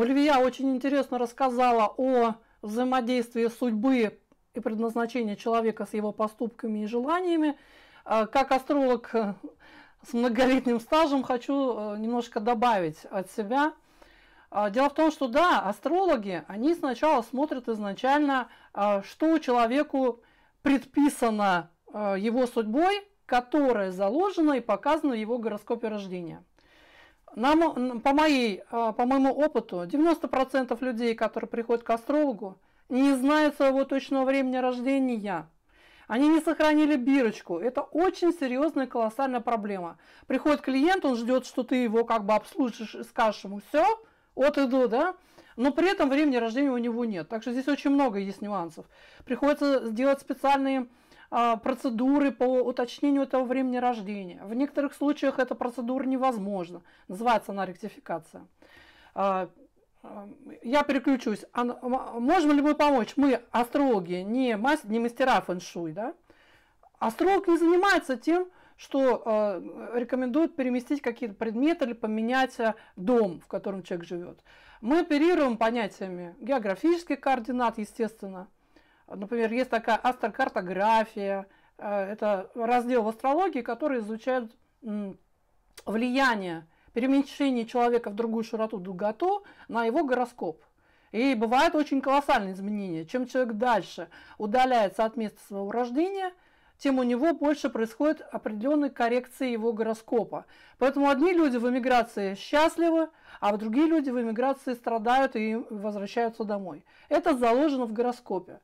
Оливия очень интересно рассказала о взаимодействии судьбы и предназначения человека с его поступками и желаниями. А, как астролог э, с многолетним стажем хочу э, немножко добавить от себя. А, дело в том, что да, астрологи, они сначала смотрят изначально, а, что человеку предписано его судьбой, которая заложена и показана в его гороскопе рождения. Нам, по, моей, по моему опыту, 90% людей, которые приходят к астрологу, не знают своего точного времени рождения. Они не сохранили бирочку. Это очень серьезная, колоссальная проблема. Приходит клиент, он ждет, что ты его как бы обслужишь и скажешь ему все, от и до, да? Но при этом времени рождения у него нет. Так что здесь очень много есть нюансов. Приходится сделать специальные а, процедуры по уточнению этого времени рождения. В некоторых случаях эта процедура невозможна. Называется она ректификация. А, я переключусь. А, можем ли мы помочь? Мы, астрологи, не, мастер, не мастера фэн-шуй, да? Астролог не занимается тем, что э, рекомендует переместить какие-то предметы или поменять дом, в котором человек живет. Мы оперируем понятиями географических координат, естественно. Например, есть такая астрокартография. Э, это раздел в астрологии, который изучает влияние перемещение человека в другую широту, долготу на его гороскоп. И бывают очень колоссальные изменения. Чем человек дальше удаляется от места своего рождения, тем у него больше происходит определенной коррекции его гороскопа. Поэтому одни люди в эмиграции счастливы, а другие люди в эмиграции страдают и возвращаются домой. Это заложено в гороскопе.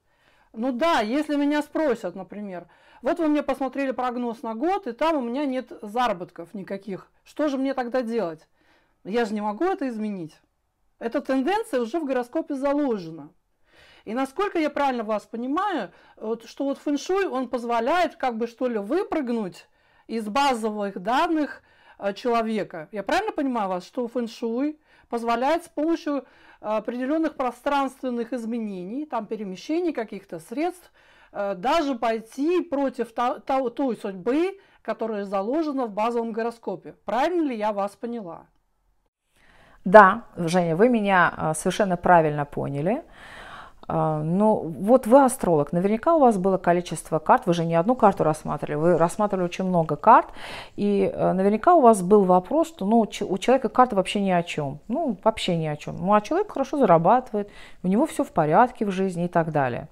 Ну да, если меня спросят, например, вот вы мне посмотрели прогноз на год, и там у меня нет заработков никаких. Что же мне тогда делать? Я же не могу это изменить. Эта тенденция уже в гороскопе заложена. И насколько я правильно вас понимаю, вот, что вот фэншуй, он позволяет как бы что ли выпрыгнуть из базовых данных э, человека. Я правильно понимаю вас, что фэншуй позволяет с помощью определенных пространственных изменений, там перемещений каких-то средств, Э, даже пойти против той судьбы, которая заложена в базовом гороскопе. Правильно ли я вас поняла? Да, Женя, вы меня э, совершенно правильно поняли. Э, Но ну, вот вы астролог, наверняка у вас было количество карт, вы же не одну карту рассматривали, вы рассматривали очень много карт, и наверняка у вас был вопрос, что ну, у человека карта вообще ни о чем, ну вообще ни о чем, ну а человек хорошо зарабатывает, у него все в порядке в жизни и так далее.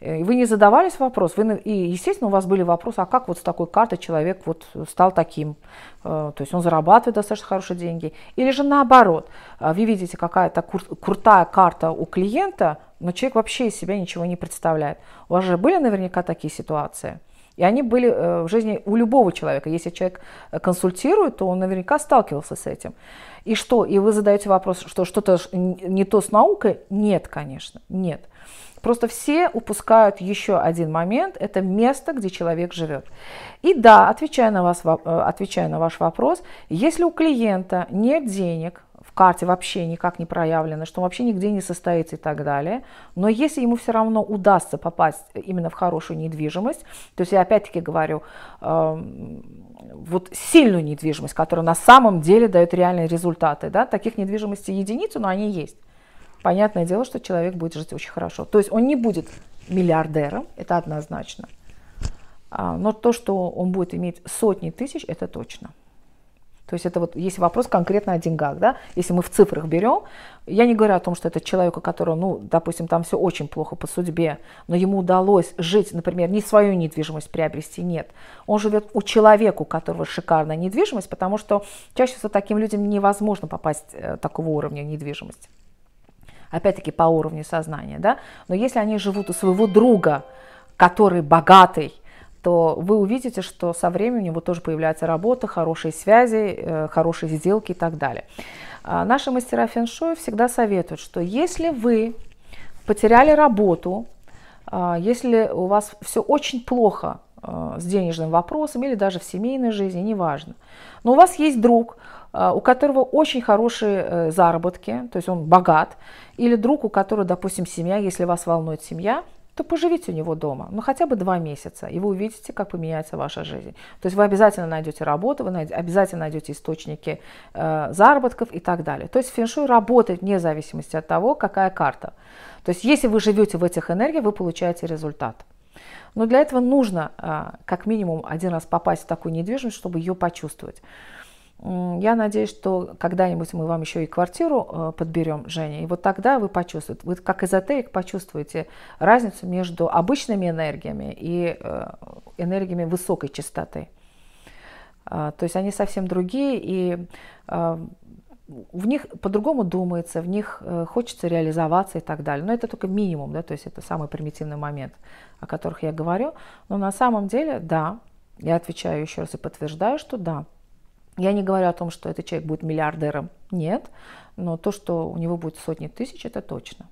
Э, вы не задавались вопрос, вы, и, естественно, у вас были вопросы, а как вот с такой картой человек вот стал таким, э, то есть он зарабатывает достаточно хорошие деньги, или же наоборот, э, вы видите какая-то кру- крутая карта у клиента, но человек вообще из себя ничего не представляет. У вас же были наверняка такие ситуации? И они были в жизни у любого человека. Если человек консультирует, то он наверняка сталкивался с этим. И что? И вы задаете вопрос, что что-то не то с наукой? Нет, конечно, нет. Просто все упускают еще один момент, это место, где человек живет. И да, отвечая на, вас, э, отвечая на ваш вопрос, если у клиента нет денег, в карте вообще никак не проявлено, что он вообще нигде не состоится и так далее. Но если ему все равно удастся попасть именно в хорошую недвижимость, то есть я опять-таки говорю, э, вот сильную недвижимость, которая на самом деле дает реальные результаты, да, таких недвижимостей единицы, но они есть понятное дело, что человек будет жить очень хорошо. То есть он не будет миллиардером, это однозначно. А, но то, что он будет иметь сотни тысяч, это точно. То есть это вот есть вопрос конкретно о деньгах, да. Если мы в цифрах берем, я не говорю о том, что это человек, у которого, ну, допустим, там все очень плохо по судьбе, но ему удалось жить, например, не свою недвижимость приобрести, нет. Он живет у человека, у которого шикарная недвижимость, потому что чаще всего таким людям невозможно попасть э, такого уровня недвижимости опять-таки по уровню сознания, да, но если они живут у своего друга, который богатый, то вы увидите, что со временем у него тоже появляется работа, хорошие связи, э, хорошие сделки и так далее. А наши мастера фэншуй всегда советуют, что если вы потеряли работу, а, если у вас все очень плохо с денежным вопросом или даже в семейной жизни, неважно, но у вас есть друг, а, у которого очень хорошие э, заработки, то есть он богат, или друг, у которого, допустим, семья, если вас волнует семья, то поживите у него дома, ну хотя бы два месяца, и вы увидите, как поменяется ваша жизнь. То есть вы обязательно найдете работу, вы найдете, обязательно найдете источники э, заработков и так далее. То есть фэншуй работает вне зависимости от того, какая карта. То есть если вы живете в этих энергиях, вы получаете результат. Но для этого нужно э, как минимум один раз попасть в такую недвижимость, чтобы ее почувствовать. Я надеюсь, что когда-нибудь мы вам еще и квартиру э, подберем, Женя, и вот тогда вы почувствуете, вы как эзотерик почувствуете разницу между обычными энергиями и э, энергиями высокой частоты. А, то есть они совсем другие, и а, в них по-другому думается, в них э, хочется реализоваться и так далее. Но это только минимум, да, то есть это самый примитивный момент, о которых я говорю. Но на самом деле, да, я отвечаю еще раз и подтверждаю, что да, я не говорю о том, что этот человек будет миллиардером, нет, но то, что у него будет сотни тысяч, это точно.